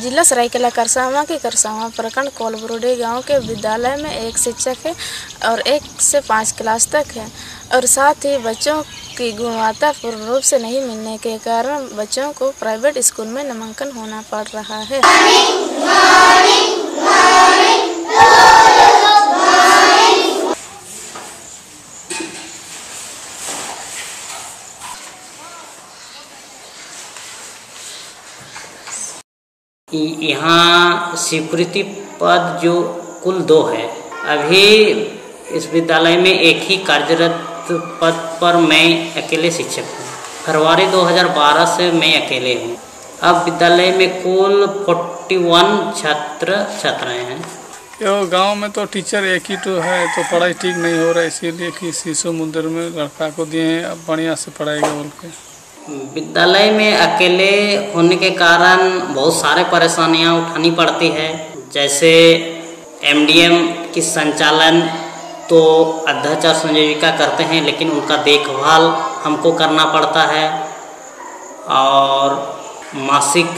जिला सरायकला करसावा के करसावा प्रखंड कोलबरोडी गाँव के विद्यालय में एक शिक्षक है और एक से पाँच क्लास तक है और साथ ही बच्चों की गुणवत्ता पूर्ण रूप से नहीं मिलने के कारण बच्चों को प्राइवेट स्कूल में नामांकन होना पड़ रहा है। यहाँ स्वीकृति पद जो कुल दो है, अभी इस विद्यालय में एक ही कार्यरत पद पर मैं अकेले शिक्षक हूँ। फरवरी 2012 से मैं अकेले हूँ। अब विद्यालय में कुल 41 छात्र छात्राएँ हैं। यो गाँव में तो टीचर एक ही तो है तो पढ़ाई ठीक नहीं हो रहा है इसीलिए कि शिशु मंदिर में लड़का को दिए हैं, अब बढ़िया से पढ़ाएगा बोल के विद्यालय में अकेले होने के कारण बहुत सारे परेशानियाँ उठानी पड़ती है। जैसे एमडीएम की संचालन तो अध्यक्ष संयोजिका करते हैं, लेकिन उनका देखभाल हमको करना पड़ता है। और मासिक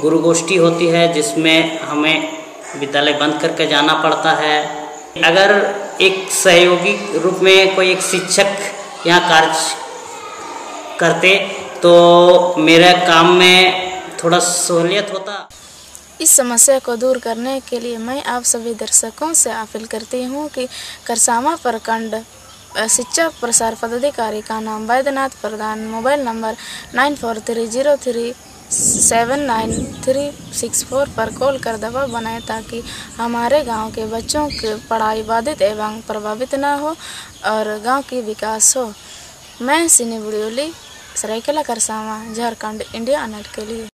गुरु गोष्ठी होती है, जिसमें हमें विद्यालय बंद करके जाना पड़ता है। अगर एक सहयोगी रूप में कोई एक शिक्षक यहाँ कार्य करते तो मेरे काम में थोड़ा सहूलियत होता। इस समस्या को दूर करने के लिए मैं आप सभी दर्शकों से अपील करती हूँ कि करसामा प्रखंड शिक्षा प्रसार पदाधिकारी का नाम Vaidyanath Pradhan, mobile number nine four three zero three seven nine three six four पर कॉल कर दबाव बनाए ताकि हमारे गाँव के बच्चों की पढ़ाई बाधित एवं प्रभावित न हो और गाँव की विकास हो। मैं सिनी बुड़ियोली सरायकेला करसावा झारखंड इंडिया अनट के लिए